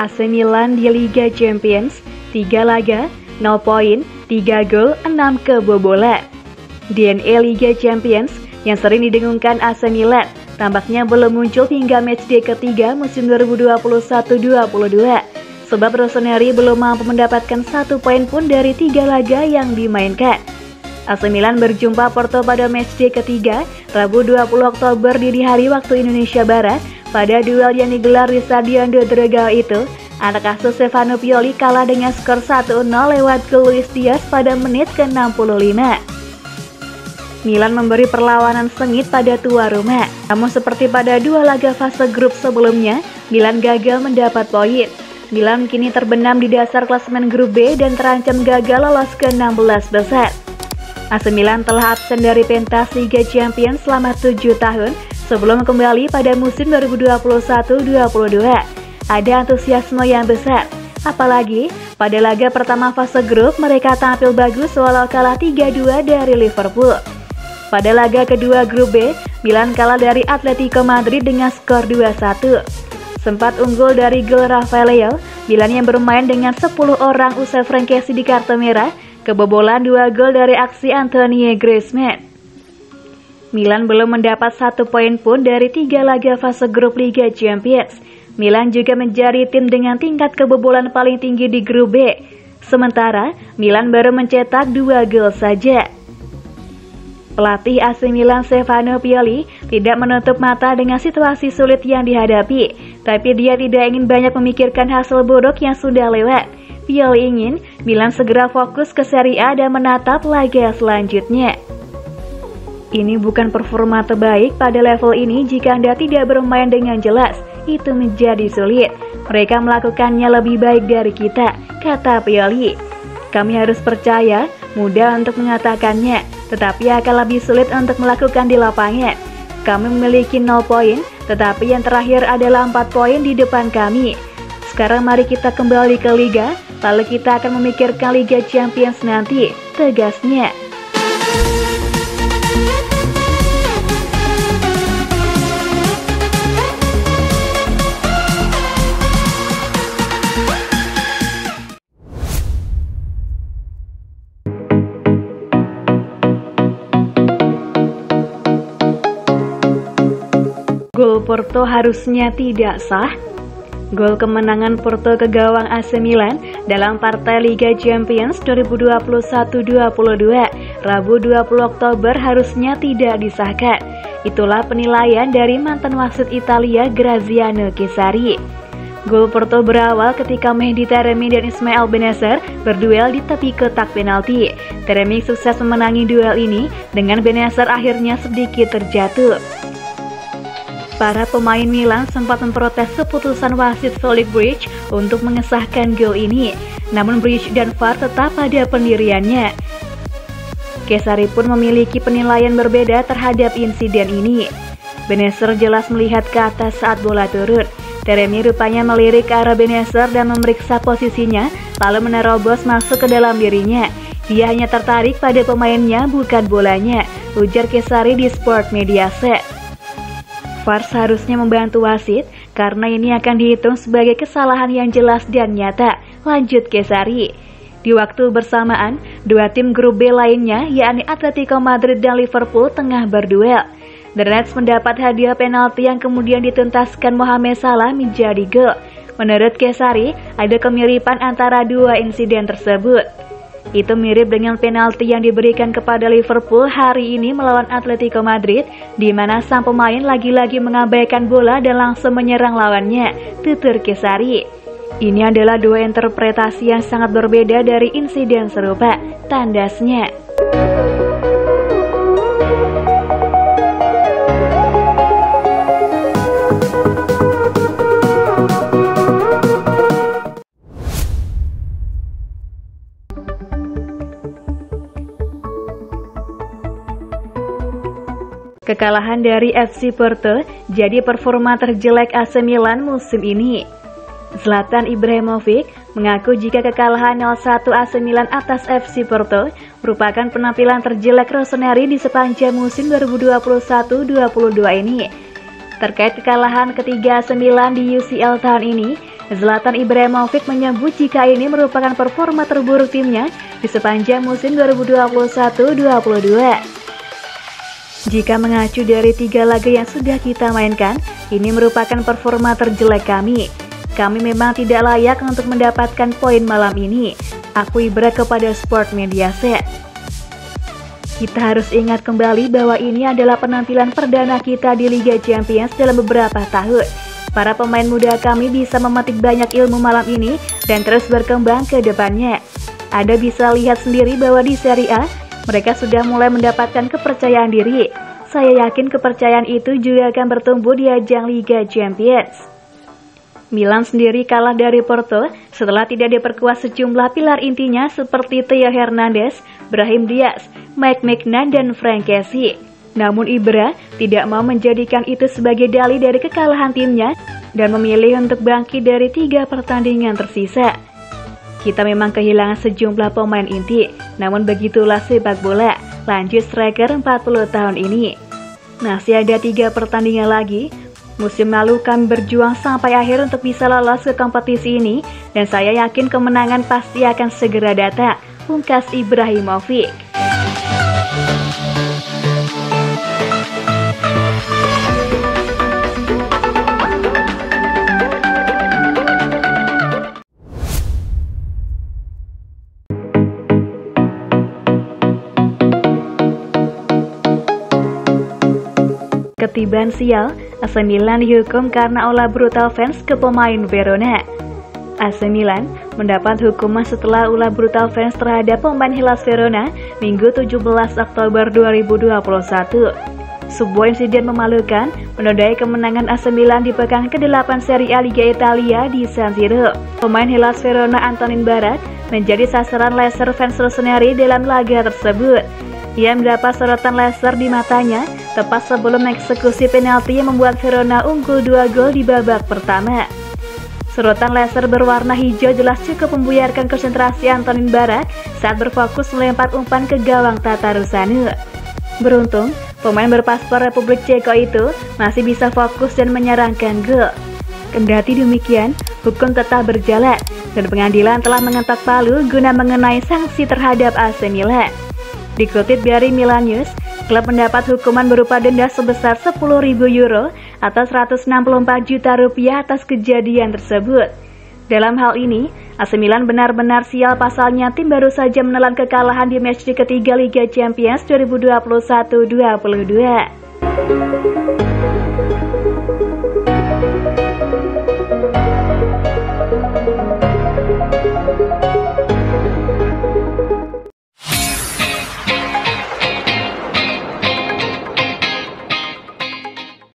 AC Milan di Liga Champions, 3 laga, 0 poin, 3 gol, 6 kebobolan. DNA Liga Champions yang sering didengungkan AC Milan tampaknya belum muncul hingga matchday ketiga musim 2021-2022 sebab Rossoneri belum mampu mendapatkan satu poin pun dari tiga laga yang dimainkan. AC Milan berjumpa Porto pada matchday ketiga, Rabu 20 Oktober dini hari waktu Indonesia Barat. Pada duel yang digelar di Stadion De itu, anak asuh Stefano Pioli kalah dengan skor 1-0 lewat gol Luis Diaz pada menit ke-65. Milan memberi perlawanan sengit pada tua rumah. Namun seperti pada dua laga fase grup sebelumnya, Milan gagal mendapat poin. Milan kini terbenam di dasar klasemen grup B dan terancam gagal lolos ke 16 besar. AC Milan telah absen dari pentas Liga Champions selama 7 tahun sebelum kembali pada musim 2021-2022. Ada antusiasme yang besar, apalagi pada laga pertama fase grup mereka tampil bagus walau kalah 3-2 dari Liverpool. Pada laga kedua grup B, Milan kalah dari Atletico Madrid dengan skor 2-1. Sempat unggul dari gol Rafael Milan yang bermain dengan 10 orang usai Frankesi di kartu merah Kebobolan dua gol dari aksi Anthony Griezmann. Milan belum mendapat satu poin pun dari tiga laga fase grup Liga Champions. Milan juga menjadi tim dengan tingkat kebobolan paling tinggi di grup B. Sementara, Milan baru mencetak dua gol saja. Pelatih AC Milan Stefano Pioli tidak menutup mata dengan situasi sulit yang dihadapi, tapi dia tidak ingin banyak memikirkan hasil buruk yang sudah lewat. Pioli ingin Milan segera fokus ke Serie A dan menatap laga selanjutnya. Ini bukan performa terbaik pada level ini jika Anda tidak bermain dengan jelas. Itu menjadi sulit. Mereka melakukannya lebih baik dari kita, kata Pioli. Kami harus percaya, mudah untuk mengatakannya, tetapi akan lebih sulit untuk melakukan di lapangan. Kami memiliki 0 poin, tetapi yang terakhir adalah 4 poin di depan kami. Sekarang mari kita kembali ke Liga, lalu kita akan memikirkan Liga Champions nanti, tegasnya. Gol Porto harusnya tidak sah Gol kemenangan Porto ke gawang AC Milan dalam partai Liga Champions 2021-2022 Rabu 20 Oktober harusnya tidak disahkan. Itulah penilaian dari mantan wasit Italia Graziano Kesari. Gol Porto berawal ketika Mehdi Taremi dan Ismail Benacer berduel di tepi kotak penalti. Taremi sukses memenangi duel ini dengan Benacer akhirnya sedikit terjatuh. Para pemain Milan sempat memprotes keputusan wasit Solid Bridge untuk mengesahkan gol ini, namun Bridge dan VAR tetap pada pendiriannya. Kesari pun memiliki penilaian berbeda terhadap insiden ini. Beneser jelas melihat ke atas saat bola turun. Teremi rupanya melirik ke arah Beneser dan memeriksa posisinya, lalu menerobos masuk ke dalam dirinya. Dia hanya tertarik pada pemainnya, bukan bolanya, ujar Kesari di Sport Media Set. VAR seharusnya membantu wasit karena ini akan dihitung sebagai kesalahan yang jelas dan nyata. Lanjut Kesari. Di waktu bersamaan, dua tim grup B lainnya, yakni Atletico Madrid dan Liverpool tengah berduel. The Reds mendapat hadiah penalti yang kemudian dituntaskan Mohamed Salah menjadi gol. Menurut Kesari, ada kemiripan antara dua insiden tersebut. Itu mirip dengan penalti yang diberikan kepada Liverpool hari ini melawan Atletico Madrid, di mana sang pemain lagi-lagi mengabaikan bola dan langsung menyerang lawannya, tutur Kesari. Ini adalah dua interpretasi yang sangat berbeda dari insiden serupa, tandasnya. Kekalahan dari FC Porto jadi performa terjelek AC Milan musim ini. Zlatan Ibrahimovic mengaku jika kekalahan 0-1 AC Milan atas FC Porto merupakan penampilan terjelek Rossoneri di sepanjang musim 2021-2022 ini. Terkait kekalahan ketiga AC Milan di UCL tahun ini, Zlatan Ibrahimovic menyebut jika ini merupakan performa terburuk timnya di sepanjang musim 2021-22. Jika mengacu dari tiga laga yang sudah kita mainkan, ini merupakan performa terjelek kami. Kami memang tidak layak untuk mendapatkan poin malam ini. Aku ibarat kepada Sport Media Set. Kita harus ingat kembali bahwa ini adalah penampilan perdana kita di Liga Champions dalam beberapa tahun. Para pemain muda kami bisa memetik banyak ilmu malam ini dan terus berkembang ke depannya. Anda bisa lihat sendiri bahwa di Serie A, mereka sudah mulai mendapatkan kepercayaan diri. Saya yakin kepercayaan itu juga akan bertumbuh di ajang Liga Champions. Milan sendiri kalah dari Porto setelah tidak diperkuat sejumlah pilar intinya seperti Theo Hernandez, Brahim Diaz, Mike McNan, dan Frank Kessie. Namun Ibra tidak mau menjadikan itu sebagai dalih dari kekalahan timnya dan memilih untuk bangkit dari tiga pertandingan tersisa. Kita memang kehilangan sejumlah pemain inti, namun begitulah sepak bola, lanjut striker 40 tahun ini. Masih ada tiga pertandingan lagi, musim lalu kami berjuang sampai akhir untuk bisa lolos ke kompetisi ini, dan saya yakin kemenangan pasti akan segera datang, pungkas Ibrahimovic. Ketiban sial, AC Milan dihukum karena olah brutal fans ke pemain Verona. AC Milan mendapat hukuman setelah ulah brutal fans terhadap pemain Hellas Verona Minggu 17 Oktober 2021. Sebuah insiden memalukan menodai kemenangan AC Milan di pekan ke-8 Serie A Liga Italia di San Siro. Pemain Hellas Verona Antonin Barat menjadi sasaran laser fans Rossoneri dalam laga tersebut. Ia mendapat sorotan laser di matanya tepat sebelum eksekusi penalti yang membuat Verona unggul dua gol di babak pertama. Sorotan laser berwarna hijau jelas cukup membuyarkan konsentrasi Antonin Barak saat berfokus melempar umpan ke gawang Tata Rusanu. Beruntung, pemain berpaspor Republik Ceko itu masih bisa fokus dan menyerangkan gol. Kendati demikian, hukum tetap berjalan dan pengadilan telah mengetok palu guna mengenai sanksi terhadap AC Milan. Dikutip dari Milan News, klub mendapat hukuman berupa denda sebesar 10.000 euro atau 164 juta rupiah atas kejadian tersebut. Dalam hal ini, AC Milan benar-benar sial pasalnya tim baru saja menelan kekalahan di match di ketiga Liga Champions 2021-22.